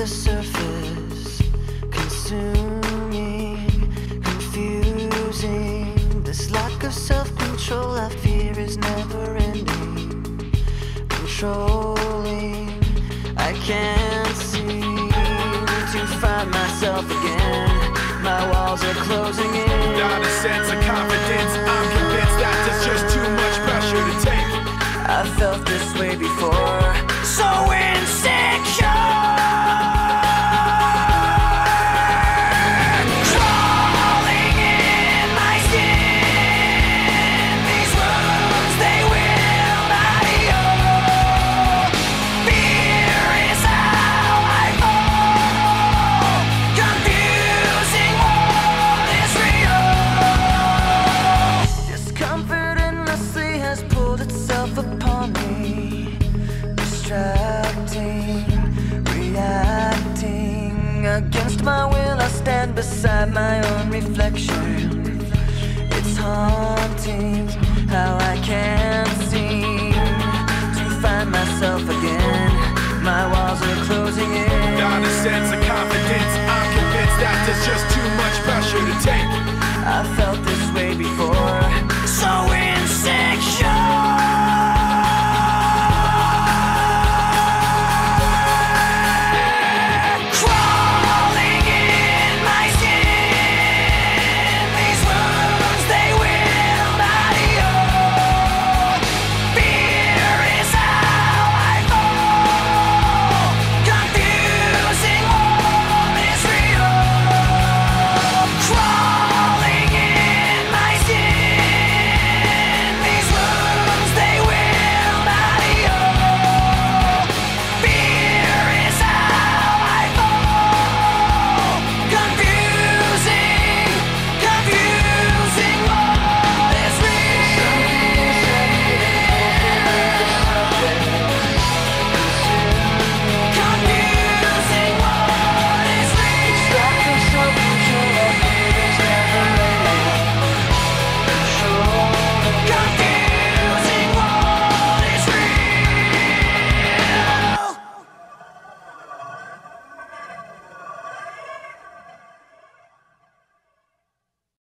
the surface, consuming, confusing. This lack of self control I fear is never ending. Controlling, I can't seem to find myself again. My walls are closing in. Not a sense of confidence. I'm convinced that there's just too much pressure to take. I felt this way before. So reacting. Against my will, I stand beside my own reflection. It's haunting how I can.